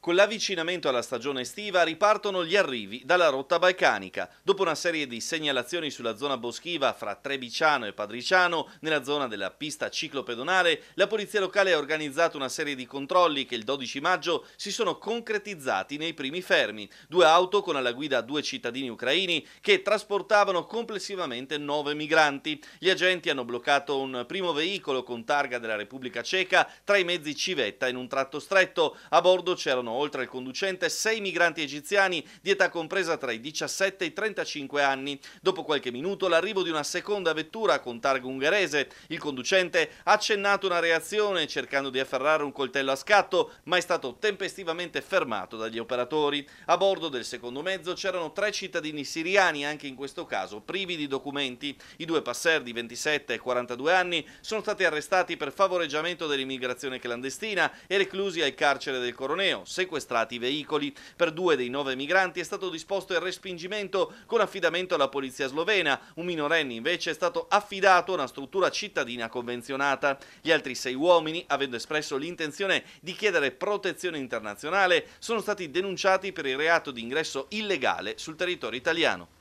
Con l'avvicinamento alla stagione estiva ripartono gli arrivi dalla rotta balcanica. Dopo una serie di segnalazioni sulla zona boschiva fra Trebiciano e Padriciano, nella zona della pista ciclopedonale, la polizia locale ha organizzato una serie di controlli che il 12 maggio si sono concretizzati nei primi fermi. Due auto con alla guida due cittadini ucraini che trasportavano complessivamente nove migranti. Gli agenti hanno bloccato un primo veicolo con targa della Repubblica Ceca tra i mezzi civetta in un tratto stretto. A bordo c'erano sono, oltre al conducente, sei migranti egiziani di età compresa tra i 17 e i 35 anni. Dopo qualche minuto l'arrivo di una seconda vettura con targa ungherese. Il conducente ha accennato una reazione cercando di afferrare un coltello a scatto, ma è stato tempestivamente fermato dagli operatori. A bordo del secondo mezzo c'erano tre cittadini siriani, anche in questo caso privi di documenti. I due passer di 27 e 42 anni sono stati arrestati per favoreggiamento dell'immigrazione clandestina e reclusi al carcere del Coroneo, sequestrati i veicoli. Per due dei nove migranti è stato disposto il respingimento con affidamento alla polizia slovena. Un minorenne invece è stato affidato a una struttura cittadina convenzionata. Gli altri sei uomini, avendo espresso l'intenzione di chiedere protezione internazionale, sono stati denunciati per il reato di ingresso illegale sul territorio italiano.